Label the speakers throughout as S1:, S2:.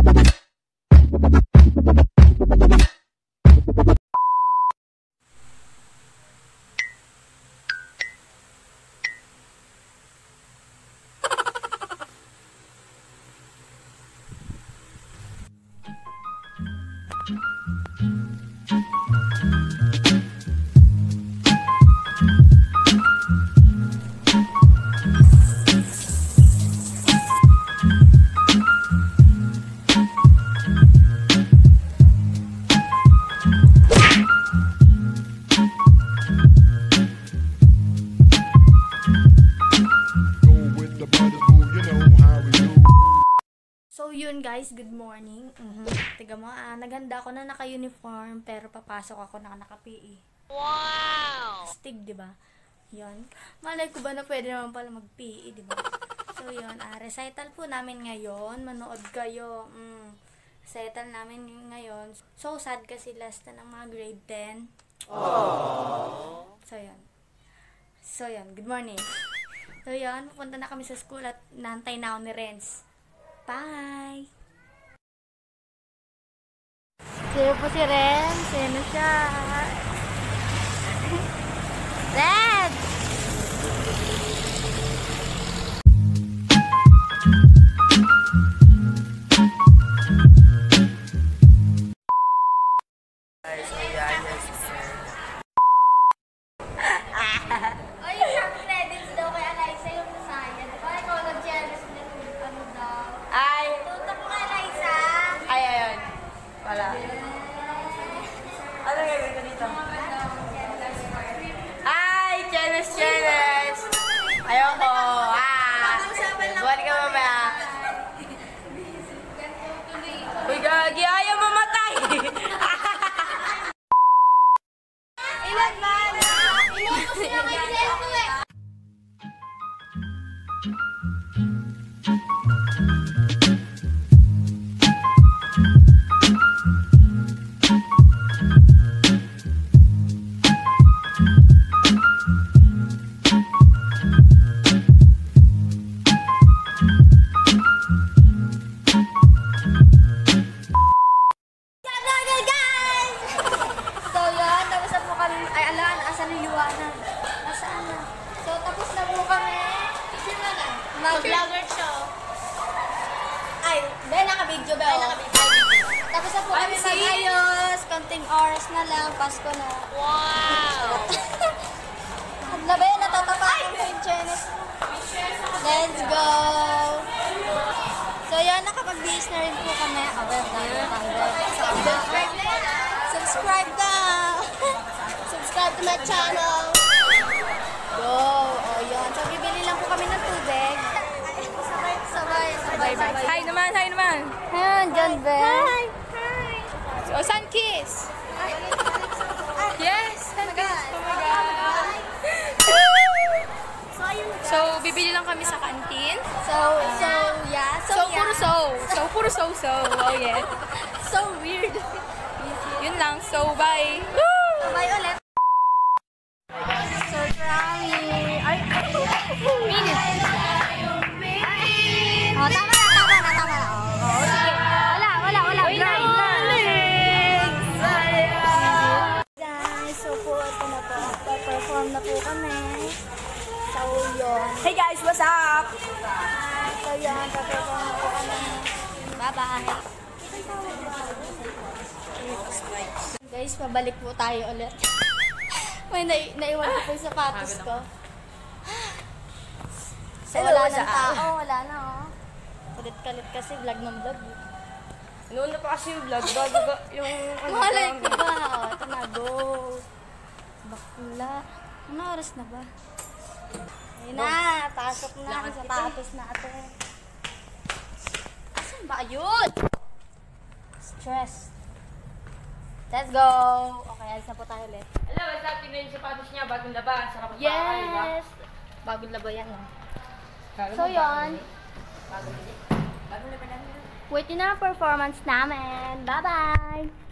S1: Go
S2: guys, good morning. Mhm. Tiga mo, ah, naghanda ako na naka-uniform pero papasok ako na naka-PE. Wow! Stig, di ba? Yun. Malay ko ba na pwede naman pala mag-PE, di ba? So yun, ah, recital po namin ngayon. Manood kayo. Mm. Recital namin ngayon. So sad kasi last na ng mga grade 10. So yun. So yun, good morning. So yun, pupunta na kami sa school at nantay na ako ni Renz. Bye! Sino po si Ren? Sino siya? Ren! Yung liwanag? Nasaan na? So tapos na po kami. Picture na. Mag-vlogger show. Ay, dahil naka-video ba? Ay, naka-video. Tapos na po kami mag-ayos. Konting oras na lang, Pasko na. Wow! Labi, natatapakan ko yung Chinese. Let's go! So yan, nakapag-bis na rin po kami. Oh, well done. Subscribe na! Subscribe ka! Subscribe to my channel! Go! O yan. So bibili lang po kami ng tubig. Sabay, sabay, sabay, sabay.
S3: Hi naman, hi naman.
S2: Ayan, John Ben. Hi! Hi!
S3: O, sun kiss. Yes, sun kiss. Oh my God.
S2: So, ayun.
S3: So, bibili lang kami sa kantin.
S2: So, so, yeah. So,
S3: So,
S2: yeah.
S3: puro so. So, puro so, so. Oh, yeah.
S2: So weird.
S3: Yun lang. So, bye. Woo!
S2: Sabay ulit. Guys, pabalik po tayo ulit. May na- naiwan ko po yung sapatos ko. So, wala
S3: up?
S2: tao. Wala na, oh. Kulit-kalit kasi vlog ng vlog. eh.
S3: Noon na pa kasi yung vlog. Bago ba yung... ano,
S2: Malay ko ba? Ito na, go. Bakla. Ano oras na ba? Ayun na, pasok na ang sapatos natin. Saan ba yun? Stress. Let's go! Okay, alis na po tayo ulit.
S3: Alam, what's up? Tingnan yung sapatos niya. Bagong laban. Sa kapatbahay, di ba?
S2: Yes! Bagong laba yan, no?
S3: Kala
S2: So, yun.
S3: Bagong laban. Bagong laban namin.
S2: Wait yun na ang performance namin. Bye-bye!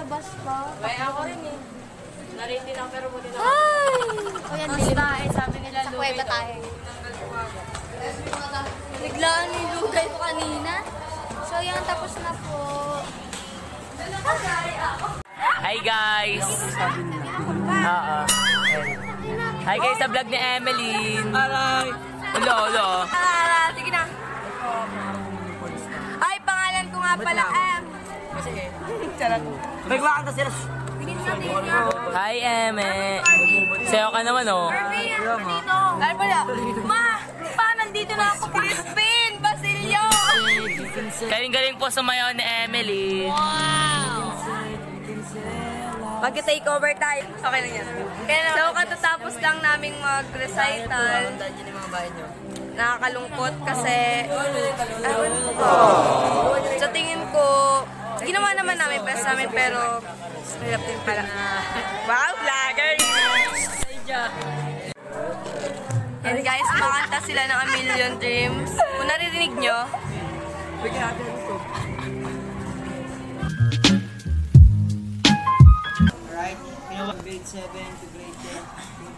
S2: Labas pa.
S3: Kaya ako rin eh. Narindi lang pero buti na.
S2: Ay! O yan, dilim.
S3: tayo, sabi nila
S2: Sa
S3: lugay
S2: kuweba
S3: daw.
S2: tayo. Biglaan nilugay ko kanina. So yan, tapos na po.
S4: Hi guys! Oo. Hi guys sa vlog ni Emeline. Aray! Ulo, ulo.
S3: Ah, sige na. Ay, pangalan ko nga pala, M.
S4: Nagwakanta sila. Hi Eme. Sayo ka naman oh.
S3: Dito. Ay, pala. Ma, pa, nandito na ako. Crispin, Basilio.
S4: Galing-galing po sumayaw ni Emily.
S3: Mag-take over tayo. Okay lang yan. So, katatapos lang naming mag-recital. Nakakalungkot kasi, ewan ko ba. Sa tingin ko, ginawa naman namin best namin pero hirap din pala. Wow, vlogger! Yan guys, makanta sila ng A Million Dreams. Kung naririnig nyo,
S5: Alright, ginawa grade 7 to grade 10. Yung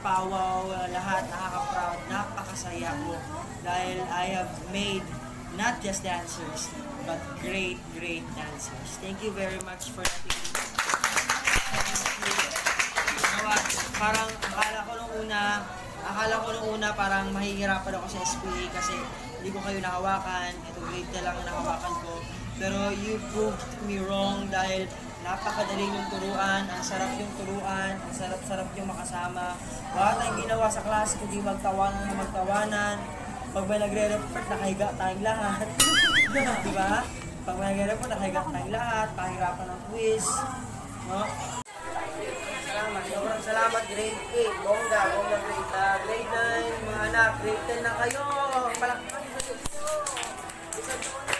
S5: lahat nakaka-proud, napakasaya ko. Dahil I have made not just dancers, but great, great dancers. Thank you very much for letting me. Parang akala ko nung una, akala ko nung una parang mahihirapan ako sa SPA kasi hindi ko kayo nahawakan. Ito grade na lang ang nahawakan ko. Pero you proved me wrong dahil napakadali yung turuan, ang sarap yung turuan, ang sarap-sarap yung makasama. Wala tayong ginawa sa klase kundi magtawanan na magtawanan. Pag may nagre-report, nakahiga tayong lahat. Di ba? Pag may nagre-report, nakahiga tayong lahat, pahirapan ng quiz. No? Salamat. Sobrang salamat. Grade 8. Bongga. Bongga grade, uh, grade 9. Mga anak, grade 10 na kayo. Palakpan sa inyo. Isa doon na.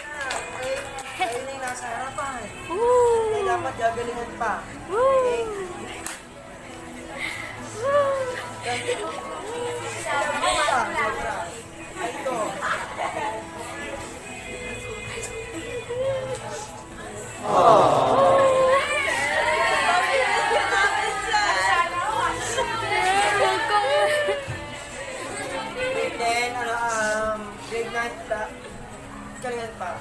S5: Okay? Kayo na yung nasa harapan. Okay, dapat gagalingan pa. Okay? Sobra, sobra. 9 pa. Galingan pa.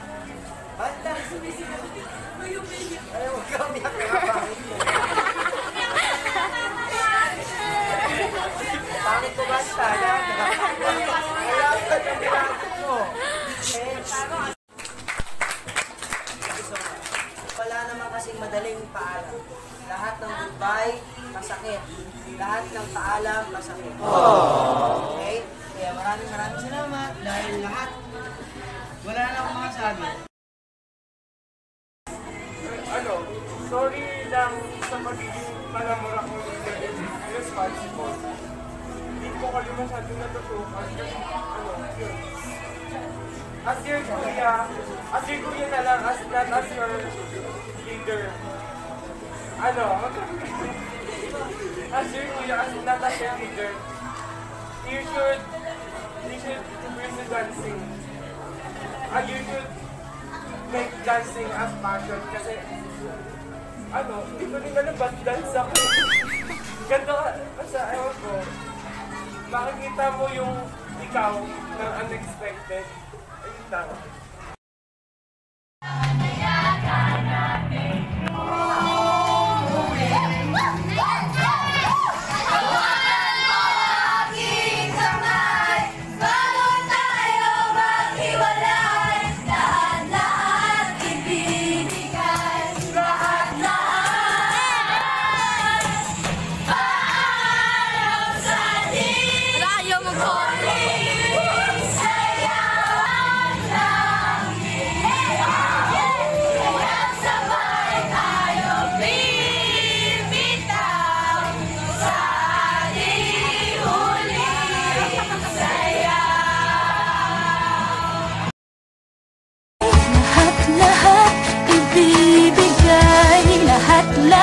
S5: Banda. Ay, huwag kang umiyak na pangit mo. Pangit ko basta. Alam ka ng pinangit mo. Okay? Wala naman kasing madaling paalam. Lahat ng goodbye, masakit. Lahat ng paalam, masakit. Okay? Maraming maraming salamat dahil lahat, wala na akong masabi.
S1: ano, sorry lang sa magiging malamura ko responsible. Hindi ko kayo masyado natutukan kasi ano, yun. As your kuya, as your kuya na lang, as not as your leader. Ano, as your kuya, as not as your leader, you should, should pursue dancing. And you should make dancing as passion kasi ano, hindi ko rin alam ba't dance ako. Ganda ka, basta ewan ko, makikita mo yung ikaw na unexpected. Ayun lang.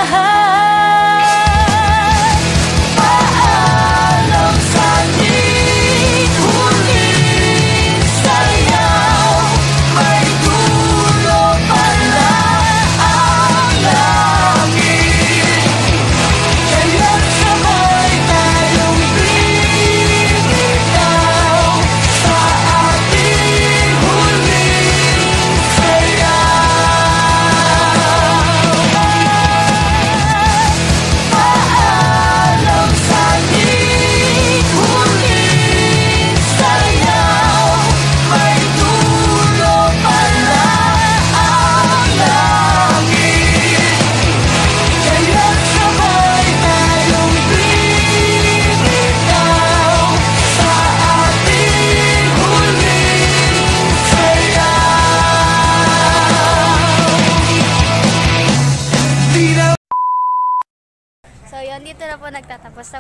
S2: heart.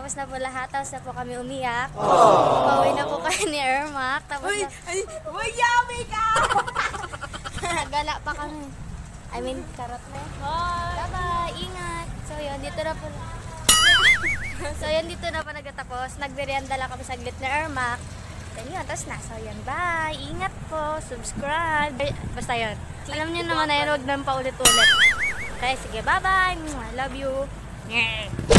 S2: Tapos na po lahat. Tapos na po kami umiyak. Pauwi na po kayo ni Ermac. Tapos na...
S3: Ay, uy, yummy ka!
S2: Gala pa kami. I mean, karot na. Bye-bye. Ingat. So, yun. Dito na po. so, yun. Dito na po nagtatapos. Nagmerienda lang kami saglit na Ermac. Then yun. Tapos na. So, yun. Bye. Ingat po. Subscribe. Ay, Basta yun. Alam niyo naman na yun. Huwag naman paulit-ulit. Okay, sige. Bye-bye. I love you. Yeah.